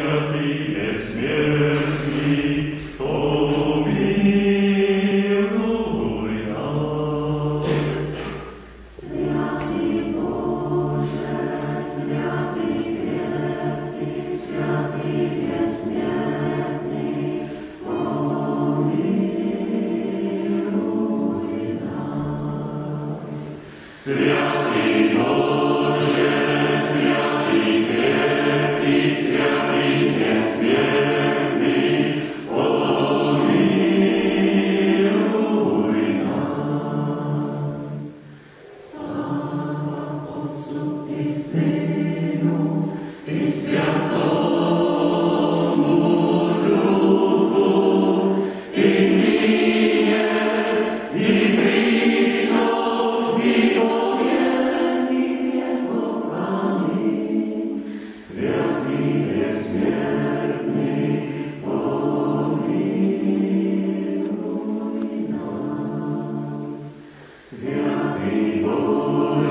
sicher die es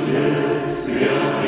Jesus,